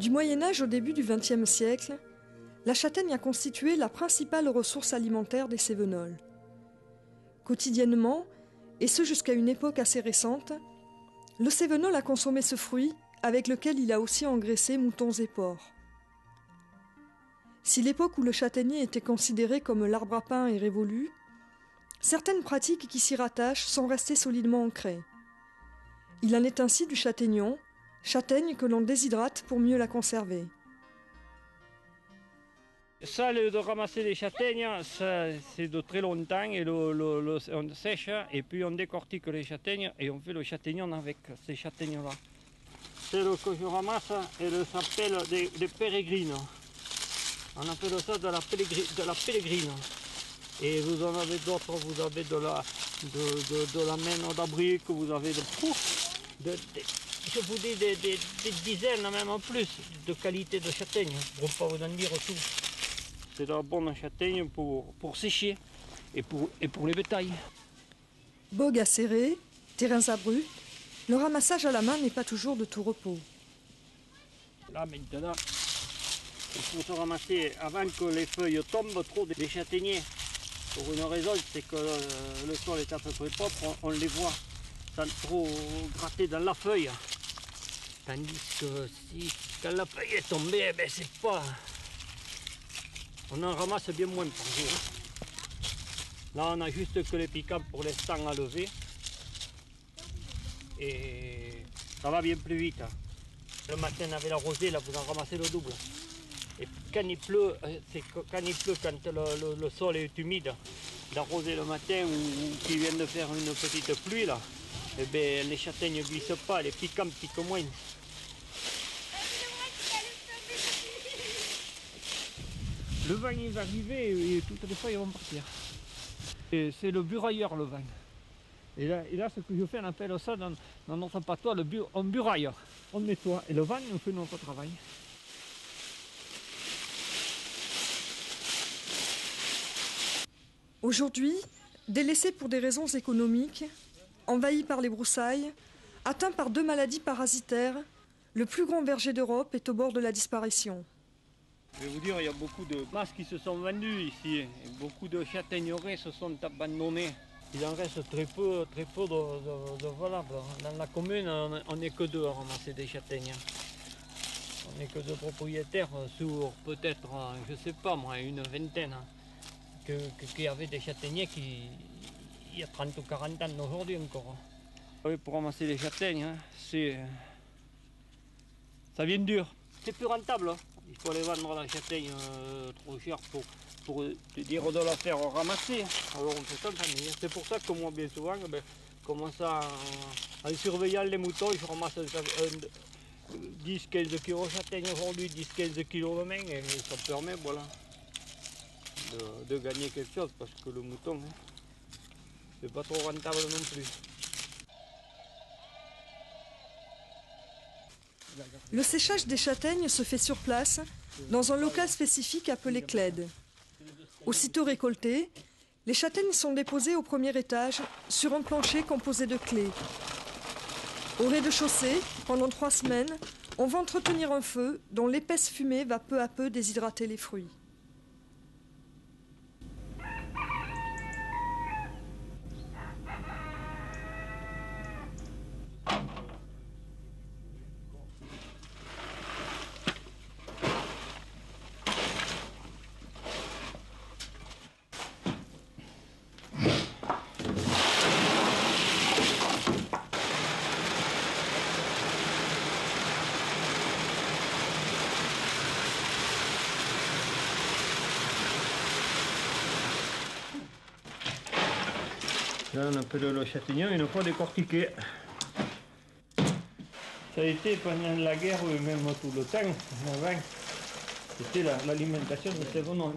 Du Moyen Âge au début du XXe siècle, la châtaigne a constitué la principale ressource alimentaire des Cévenols. Quotidiennement, et ce jusqu'à une époque assez récente, le Cévenol a consommé ce fruit avec lequel il a aussi engraissé moutons et porcs. Si l'époque où le châtaignier était considéré comme l'arbre à pain est révolue, certaines pratiques qui s'y rattachent sont restées solidement ancrées. Il en est ainsi du châtaignon, châtaigne que l'on déshydrate pour mieux la conserver. Ça, le- de ramasser les châtaignes, ça, c'est de très longtemps et le- le- le- on sèche et puis on décortique les châtaignes et on fait le châtaignon avec ces châtaignes-là. C'est le que je ramasse et elle s'appelle des, des pérégrines. On appelle ça de la, pélégri- pélégrine. Et vous en avez d'autres, vous avez de la, de, de, de la mène d'abrique, vous avez de, de- de- je vous dis des, des- des dizaines, même plus, de qualités de châtaignes, pour ne pas vous en dire tout. C'est de la bonne châtaigne pour, pour sécher et pour, et pour les bétails. Bogues acérés, terrains abrupts, le ramassage à la main n'est pas toujours de tout repos. Là maintenant, il faut se ramasser avant que les feuilles tombent trop des châtaigniers. Pour une raison, c'est que euh, le sol est à peu près propre, on, on les voit sans trop gratter dans la feuille. Tandis que si quand la feuille est tombée, eh ben c'est pas. On en ramasse bien moins par jour. Là on a juste que les piquants pour l'instant à lever. Et ça va bien plus vite. Le matin avec la rosée, là vous en ramassez le double. Et quand il pleut, c'est quand il pleut, quand le, sol est humide, d'arroser le matin ou, qu'il vient de faire une petite pluie là, eh les châtaignes ne glissent pas, les piquants piquent moins. Le vin va arriver et toutes les feuilles vont partir. C'est le burailleur le vin. Et là, ce que je fais, on appelle ça dans, dans notre patois, le bu- on buraille. On nettoie. Et le vin, on fait notre travail. Aujourd'hui, délaissé pour des raisons économiques, envahi par les broussailles, atteint par deux maladies parasitaires, le plus grand verger d'Europe est au bord de la disparition. Je vais vous dire, il y a beaucoup de masses qui se sont vendues ici. Et beaucoup de châtaigneraies se sont abandonnées. Il en reste très peu, très peu de, de- de valables. Dans la commune, on n'est que deux à ramasser des châtaignes. On n'est que deux propriétaires sur peut-être, euh, je sais pas moi, une vingtaine. hein, Que, que- qui avaient des châtaigniers qui, il y a 30 ou 40 ans d'aujourd'hui encore. Oui, pour ramasser les châtaignes, hein, c'est. Ça vient dur. C'est plus rentable. hein. Il faut les vendre la châtaigne euh, trop cher pour, pour te dire de la faire ramasser. Alors on fait ça en. C'est pour ça que moi, bien souvent, ben, en, surveillant les moutons, je ramasse un- un- 10-15 kilos de châtaigne aujourd'hui, 10-15 kilos demain, et ça permet voilà, de, de gagner quelque chose parce que le mouton, hein, c'est pas trop rentable non plus. Le séchage des châtaignes se fait sur place, dans un local spécifique appelé clède. Aussitôt récoltées, les châtaignes sont déposées au premier étage, sur un plancher composé de clés. Au rez-de-chaussée, pendant trois semaines, on va entretenir un feu dont l'épaisse fumée va peu à peu déshydrater les fruits. Là, on appelle le châtaignon une fois décortiqué. Ça a été pendant la guerre, même tout le temps, avant, c'était la- l'alimentation de ces venons.